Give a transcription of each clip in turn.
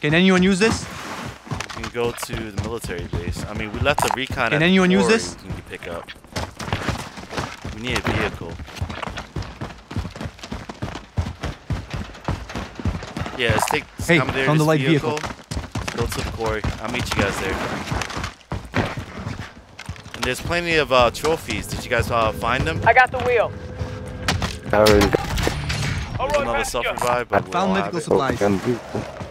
Can anyone use this? You can go to the military base. I mean, we left the recon. Can at anyone use this? We can pick up. We need a vehicle. Yeah, let's take let's Hey, commandeer found the light vehicle. Let's go to the quarry. I'll meet you guys there. And there's plenty of uh, trophies. Did you guys uh, find them? I got the wheel. I already got All There's right, another self-revive, but we Found don't medical have it. supplies.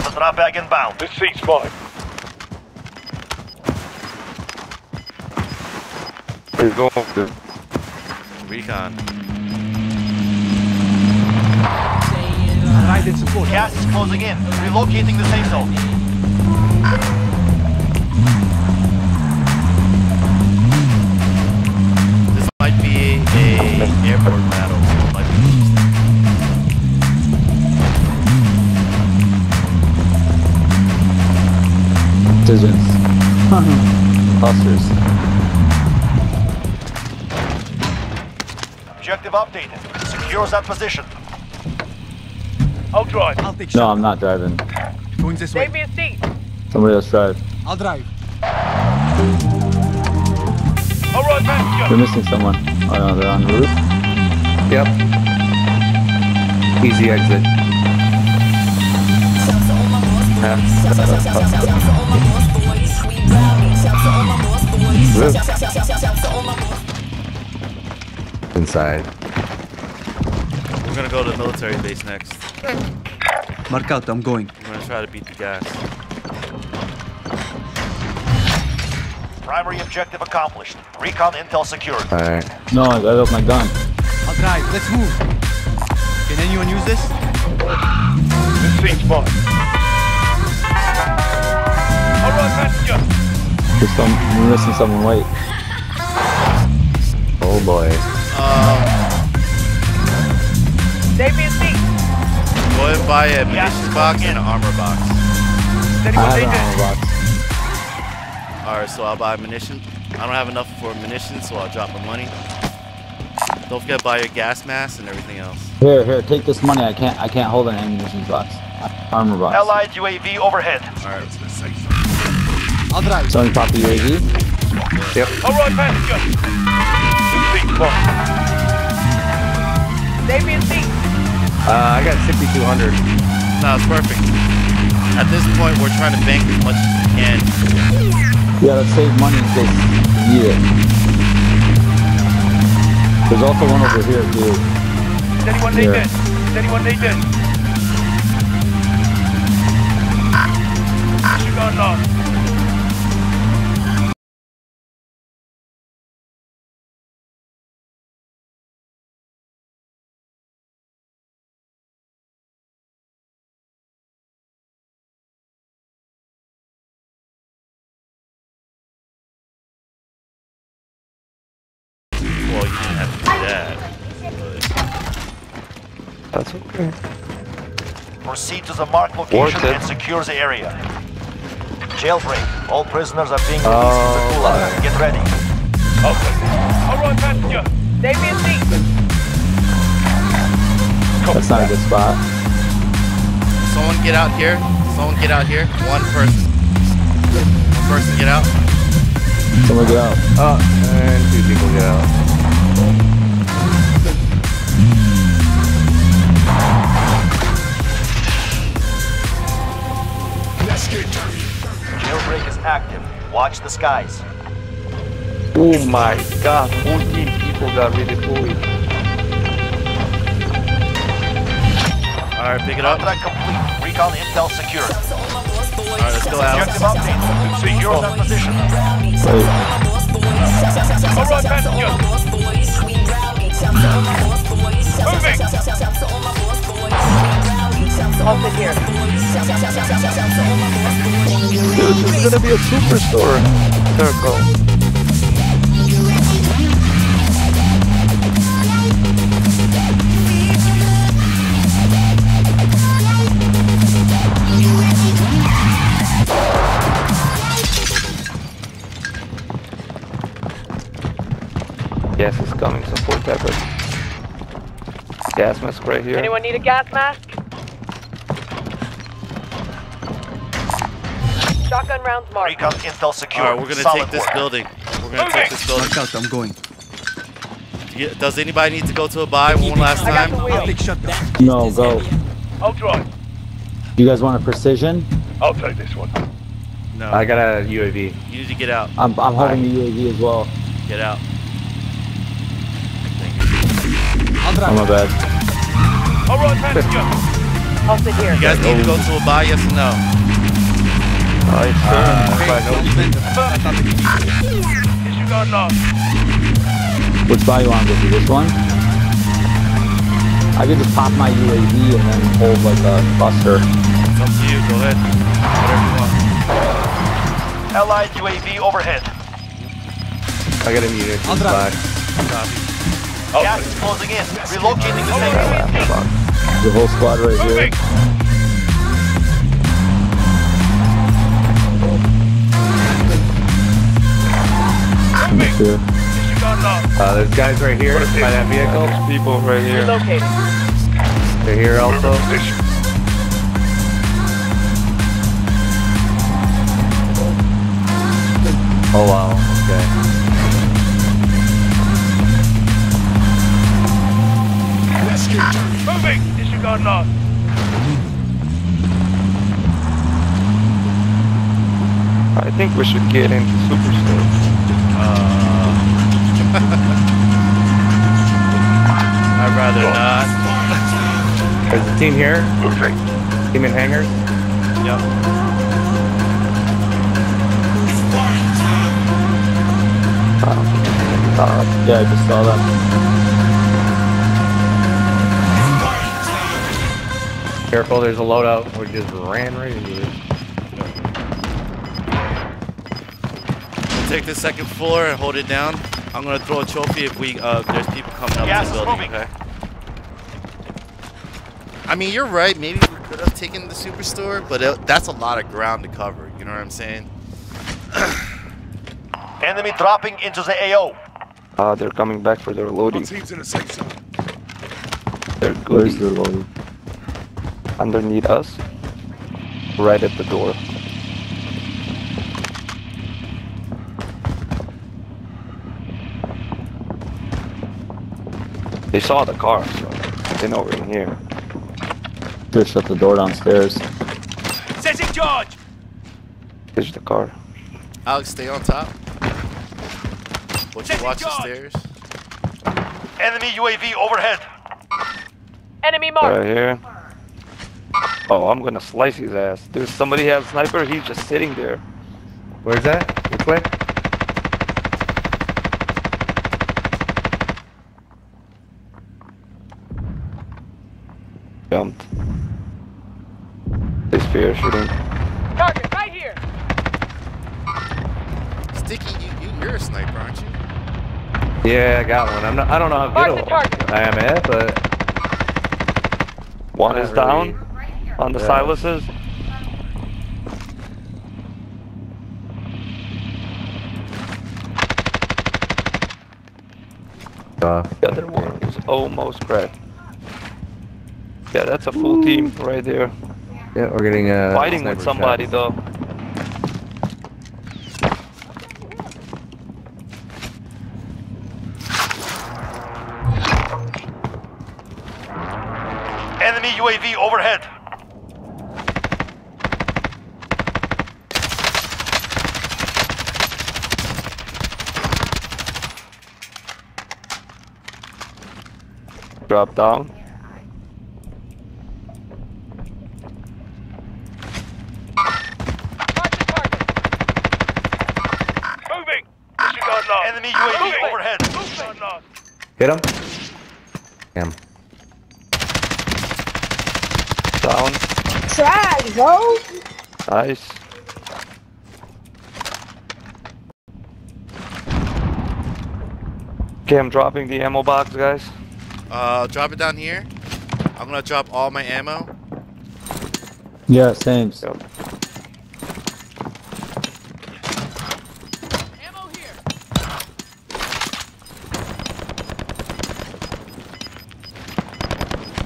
Gun boot. Got the drop bag inbound. This seat's mine. He's going to Recon. Allied in support. Gas is closing in. Relocating the safe zone. Decisions. Clusters. Objective updated. Secures that position. I'll drive. I'll take No, shot. I'm not driving. Going this way. Save me a seat. Somebody else drive. I'll drive. All right, passenger. We're missing someone. Oh no, they're on the roof. Yep. Easy exit. Inside. We're gonna go to the military base next. Mark out, I'm going. I'm gonna try to beat the gas. Primary objective accomplished. Recon intel secured. Alright. No, I left my gun. I'll drive. Let's move. Can anyone use this? This seat's mine. All right, passenger. There's some, we're missing someone. Wait. Oh boy. Um, Save me a seat. Go ahead and buy a Gas munitions is box and an armor box. Is I have an needed? ammo box. Alright, so I'll buy munition. I don't have enough for munitions, so I'll drop the money. Don't forget to buy your gas mask and everything else. Here, here, take this money. I can't, I can't hold an ammunition box. Armor box. Allied UAV overhead. Alright. I'll drive. Someone pop the UAV. All right, passenger. This seat's mine. Save me a seat. Uh, I got 6200. No, it's perfect. At this point, we're trying to bank as much as we can. Yeah, let's save money in case you need it. There's also one over here too. Does anyone need Yeah. this? Anyone need this? You got lost. Proceed to the marked location Warranted. and secure the area. Jailbreak. All prisoners are being uh, released Oh, from the gulag. Get ready. Okay. All right, passenger. Save me seat. That's not a good spot. Someone get out here. Someone get out here. One person. One person get out. Someone get out. Oh, and two people get out. Active. Watch the skies. Oh my god, 14 people got really bullied. Alright, pick it up. Contract complete. Recon intel secured. Alright, let's go out. Objective update. Secure that position. Wait. All right, passenger. Moving. Here. Dude, this is gonna be a superstore. Circle. Gas is coming, support pepper. Gas mask right here. Anyone need a gas mask? Shotgun rounds marked. Recon intel secure. All right, we're gonna Solid take this work. building. We're gonna take this building. Out, I'm going. Yeah, Does anybody need to go to a buy one last I time? wheel. I'll take shotgun. No, go. I'll drive. You guys want a precision? I'll take this one. No. I got a UAV. You need to get out. I'm, I'm holding the UAV as well. Get out. I'll Oh drive. my bad. All right, passenger. I'll sit here. You guys need to go to a buy, yes or no? Hey, defend. I thought they could be- Disregard last. Which buy you want to do? This one? I could just pop my UAV and then hold like a buster. It's up to you. Go ahead. Whatever you want. Allied UAV overhead. I got a munitions I'll drive. box. Copy. I'll Gas is closing in. Relocating the safe zone. The whole squad right. Moving. Moving. Here. Disregard last. Uh, there's guys right here by that vehicle. People right here. Relocating. They're here also. Oh wow. Okay. Moving. Disregard last. I think we should get into Superstore. I'd rather not. There's a team here. Moving. Team in hangars. Yep. Uh, Yeah, I just saw that. Careful, there's a loadout. We just ran right into it. We'll take the second floor and hold it down. I'm gonna throw a trophy if we uh there's people coming up Gas to the building. Okay. I mean, you're right. Maybe we could have taken the superstore, but it, that's a lot of ground to cover. You know what I'm saying? Enemy dropping into the AO. uh, they're coming back for their loading. team's in a safe zone. They're Where's goodies the load? underneath us. Right at the door. They saw the car, so they know we're in here. Just shut the door downstairs. Setting charge. There's the car. Alex, stay on top. Would you watch the stairs? Enemy UAV overhead. Enemy mark. Right here. Oh, I'm gonna slice his ass. Does somebody have sniper? He's just sitting there. Where's that? Which way? Jumped. They spear shooting. Target right here. Sticky, you, you you're a sniper, aren't you? Yeah, I got one. I'm not. I don't know how Mark good the of. I am at, but One Not is down really. on the Yeah. silences. uh, The other one is almost cracked. Yeah, that's a full team right there. Yeah, we're getting uh, Fighting with somebody shots. though. Enemy UAV overhead. Drop down. Mark the target. Moving. Disregard last. Enemy UAV Moving. overhead. Disregard last. Hit him. Damn. Down. Try, bro. Nice. Okay, I'm dropping the ammo box, guys. Uh, drop it down here. I'm gonna drop all my ammo. Yeah, same. Yep.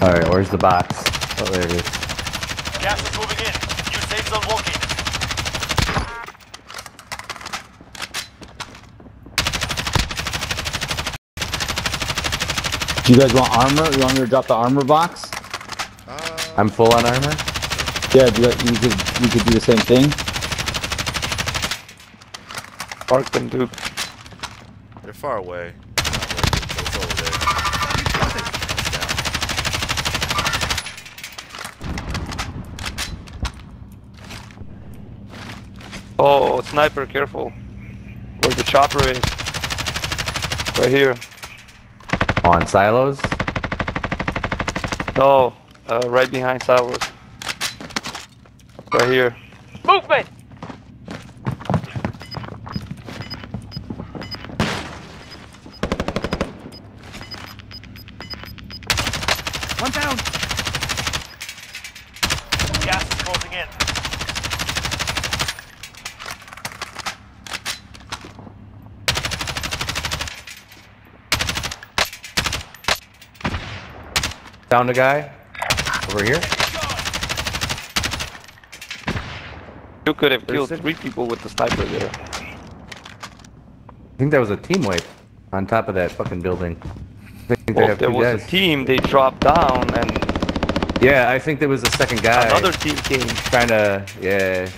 Alright, where's the box? Oh, there it is. Gas is moving in. New safe zone walking. Do you guys want armor? You want me to drop the armor box? Uh, I'm full on armor. Yeah, you, you, could you could do the same thing. Park them, dude. They're far away. Oh, sniper, careful. Where's the chopper is? Right here. On silos. No, uh, right behind silos. Right here. Movement! One down. Gas is closing in. Found a guy. Over here. You could have killed three people with the sniper there. I think that was a team wipe on top of that fucking building. I think Well, there was guys. a team, they dropped down and Yeah, I think there was a second guy. another team came. trying to. Yeah.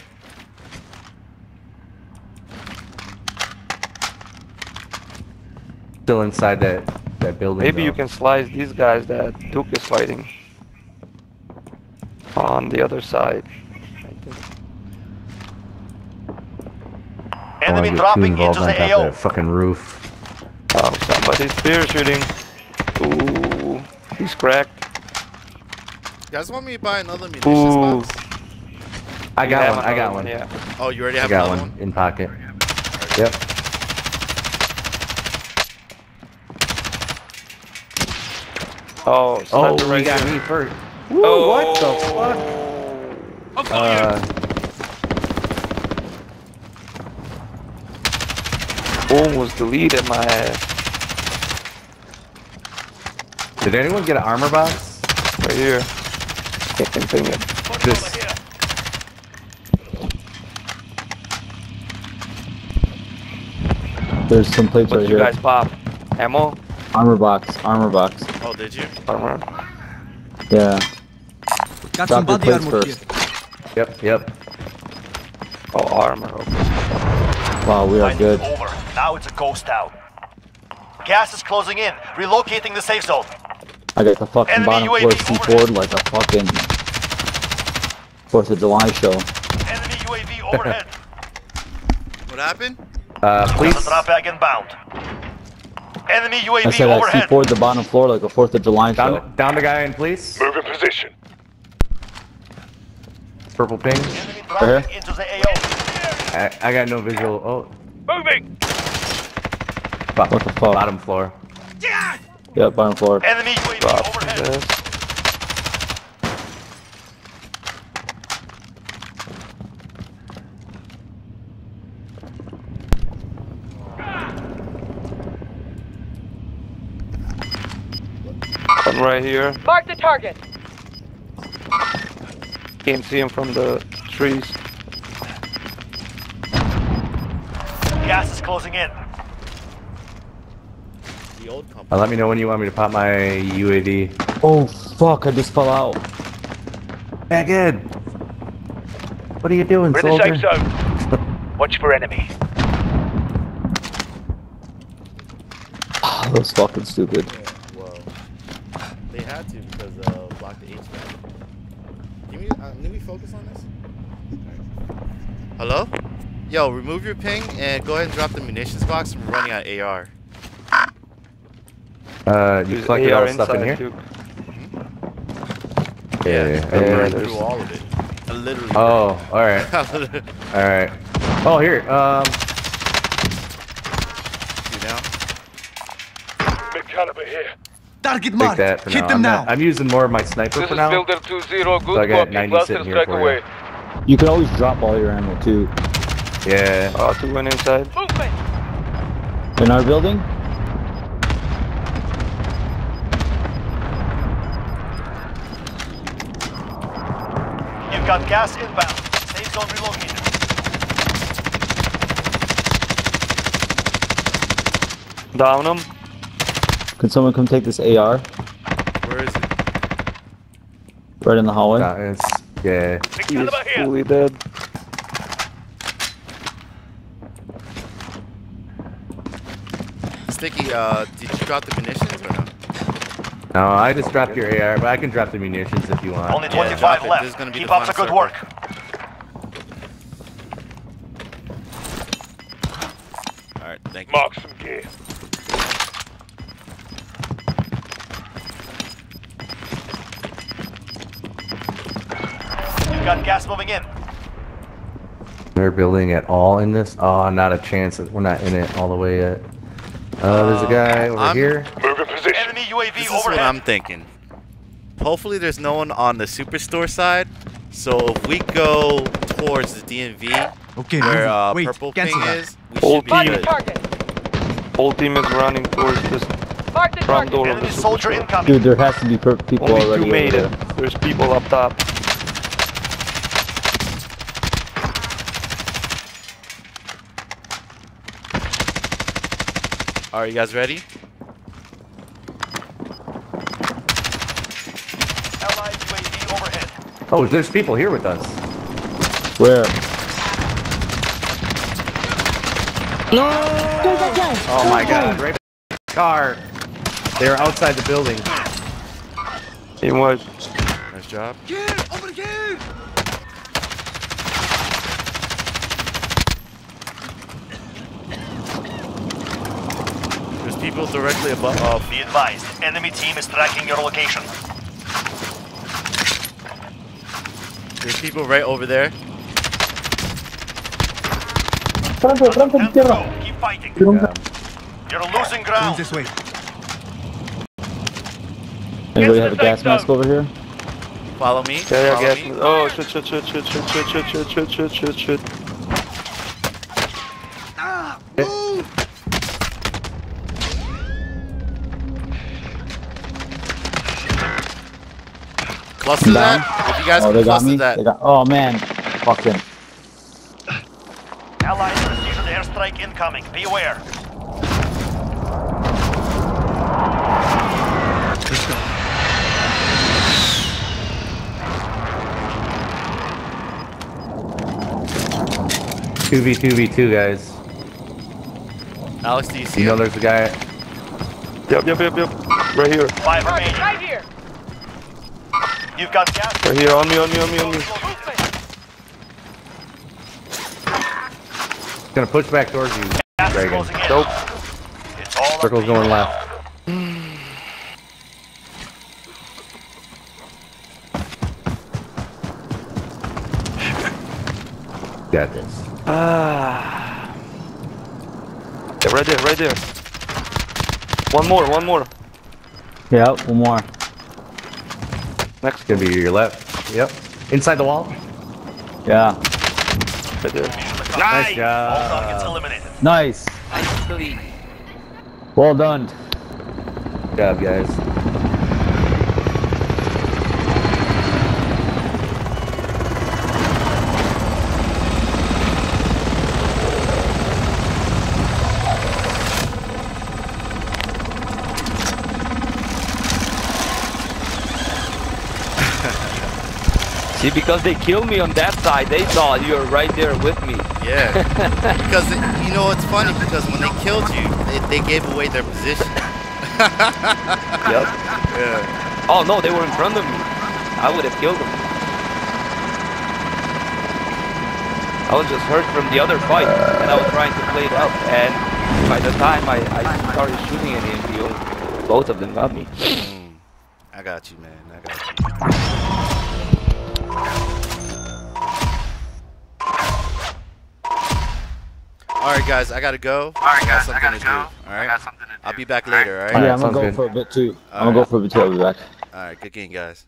Still inside that that building. Maybe you can slice these guys that Duke is fighting. On the other side. I wanna Enemy get dropping into on the AO. fucking roof. Oh, somebody's spear shooting. Ooh, he's cracked. You guys want me to buy another munitions Ooh. box? I got have one. I got another one. Yeah. Oh, you already I have got another one one? in pocket. Yep. Oh, Oh, sniper he right got here. me first. Woo, Oh, what the fuck? Uh, Almost deleted my ass. did anyone get an armor box? Right here. Can't ping it. This. There's some plates What right you here. guys pop? Ammo? Armor box, armor box. Oh, did you? Armor? Yeah. Got Drop some your body armor first. here. Yep. Yep. Oh, armor. Okay. Wow, we are Fight good. over. Now it's a ghost town. Gas is closing in. Relocating the safe zone. I got the fucking Enemy bottom UAV floor C4 like a fucking Fourth of July show. Enemy UAV overhead. What happened? Uh, please. There's a drop bag inbound. Enemy I UAV said I overhead. C4 the bottom floor like a Fourth of July show. Down, down the guy in, please. Move in position. Purple ping. Enemy dropping into the AO. I, I got no visual. Oh, Moving. bo- What the fuck? bottom floor. Yeah, bottom floor. Enemy UAV Drop overhead. this. Right here. Mark the target. Can't see him from the trees. Gas is closing in. The old company. Uh, let me know when you want me to pop my UAV. Oh fuck, I just fell out. Back in. What are you doing, We're in the safe zone. Watch for enemy. Ah, that was fucking stupid. Whoa. They had to because uh, block the HVAC. Can we, uh, can we focus on this? Hello? Yo, remove your ping and go ahead and drop the munitions box. We're running out of AR. Uh, you There's collected all AR the stuff in inside, here? Duke. Yeah. I yeah, burned yeah. through all of it. I literally. Oh, alright. alright. Oh, here. Um, See now? Mid caliber here. Target take marked. that Hit now. them I'm, now. not- I'm using more of my sniper for now. 2-0. Good So I got 90 sitting here for you. You can always drop all your ammo too. Yeah. Uh, two went inside. Movement. In our building? You've got gas inbound. Safe zone relocated. Down him. Could someone come take this AR Where is it? right in the hallway? Uh, it's, yeah. He is fully dead. Sticky, uh, did you drop the munitions or no? No, I just dropped your AR, but I can drop the munitions if you want. Only 25 drop it. left. This is gonna be Keep the up the good circle. work. Alright, thank you. Mark some gear. Got gas moving in. They're building at all in this? Oh, not a chance. We're not in it all the way yet. Uh, there's a guy over I'm- here. Move in position. Enemy UAV This is what. I'm thinking. Hopefully there's no one on the superstore side. So if we go towards the DMV, Okay, where uh, Wait, purple cancel ping that. is, we Whole should be team. The good. target. Whole team is running towards this front target. door of Enemy the soldier superstore. incoming. Dude, there has to be people Only already two made it. there. There's people up top. Are you guys ready? Oh, there's people here with us. Where? No! Oh my god, right the car. They're outside the building. Team was. Nice job. Get! Open the gate! People directly above. Uh, Be advised, enemy team is tracking your location. there's people right over there. Attempt to go. Keep fighting. Yeah. You're losing Move ground. this way. Anybody Get have a gas safe mask over here? Follow me. Yeah, yeah, Follow gas. me. Oh, shit, shit, shit, shit, shit, shit, shit, shit, shit, shit, shit, Cluster Down. that. If you guys oh, can they got cluster that. Got. Oh man, fuck them. Allied precision airstrike incoming. Be aware. Let's go. Two v two v two guys. Alex, do you see You know him? there's a guy. Yep, yep, yep, yep. Right here. Five remaining. right here. You've got gas. Right here. On me, on me, on me, on me. Movement. Gonna push back towards you. Gas Dragon. Nope. It's all Circle's going now. left. Got this. Ah. Yeah, right there, right there. One more, one more. Yeah, one more. Next gonna be your left. Yep. Inside the wall. Yeah, Right there. Nice All job. eliminated. nice. Well done. Good job, guys. See, because they killed me on that side, they thought you were right there with me. Yeah. because it, you know it's funny because when they killed you, they, they gave away their position. Yep. Yeah. Oh no, they were in front of me. I would have killed them. I was just hurt from the other fight, and I was trying to play it out. And by the time I, I started shooting at him, both of them got me. Mm. I got you, man. I got you. All right, guys, I gotta go. All right, guys, I got something to do. All right, I'll be back later. All right. yeah, I'm gonna go good. for a bit too. I'm Alright. gonna go for a bit too. I'll be back. All right. Good game, guys.